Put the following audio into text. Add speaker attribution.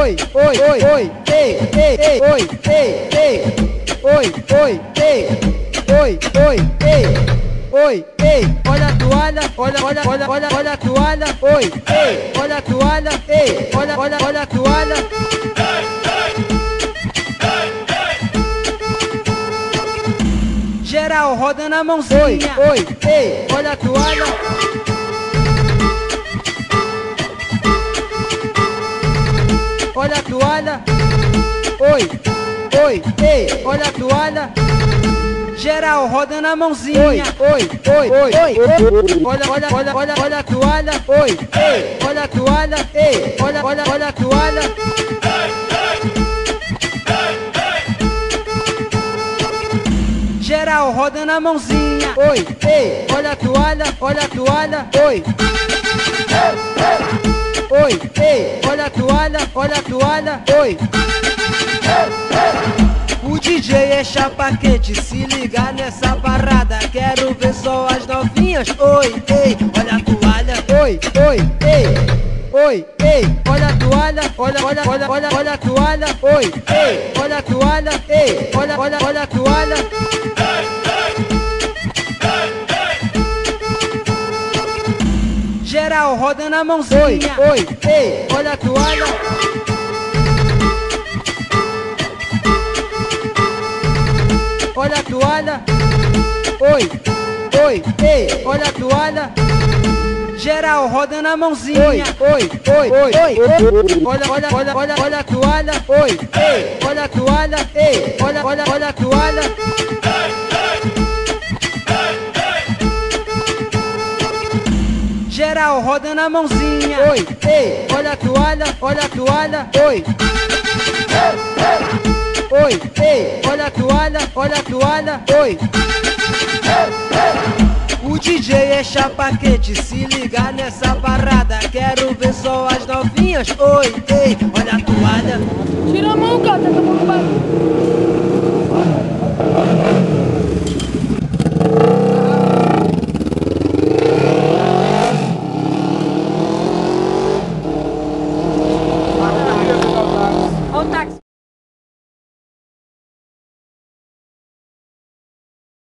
Speaker 1: oi, oi, oi, oi, ei, ei, ei, oi, ei, ei, oi, oi, ei, oi, oi, ei. Oi, ei, olha a toalha, olha, olha, olha, olha, olha a toalha, oi, ei, olha a toalha, ei, olha, olha, olha a toalha.
Speaker 2: Geral roda na mãozinha.
Speaker 1: Oi, oi, ei, olha a toalha. Olha a toalha. Oi, oi, ei, olha a toalha.
Speaker 2: Geral roda na mãozinha.
Speaker 1: Oi, oi, oi, oi, oi. Olha, olha, olha, olha, olha a toalha. Oi, ei, olha a toalha. Ei, olha, olha, olha a toalha.
Speaker 2: Geral roda na mãozinha.
Speaker 1: Oi, ei, olha a toalha, olha a toalha. Oi. Oi, ei, olha a toalha, olha a toalha. Oi.
Speaker 2: O DJ é chapa quente, se ligar nessa parada. Quero ver só as novinhas. Oi, ei, olha a toalha.
Speaker 1: Oi, oi, ei. Oi, ei, olha a toalha, olha, olha, olha, olha, olha a toalha, oi, ei, olha a toalha, ei, olha, olha, olha a toalha.
Speaker 2: Geral roda na mãozinha.
Speaker 1: Oi, oi, ei, olha a toalha. Olha a toalha. Oi, oi, ei, olha a toalha.
Speaker 2: Geral roda na mãozinha.
Speaker 1: Oi, oi, oi, oi, oi. Olha, olha, olha, olha, olha a toalha. Oi, ei, olha a toalha. Ei, olha, olha, olha a toalha.
Speaker 2: Geral roda na mãozinha.
Speaker 1: Oi, ei, olha a toalha, olha a toalha. Oi. Oi, ei, olha a toalha, olha a toalha. Oi.
Speaker 2: O DJ é chapa quente, se ligar nessa parada. Quero ver só as novinhas. Oi, ei, olha a
Speaker 3: contacts.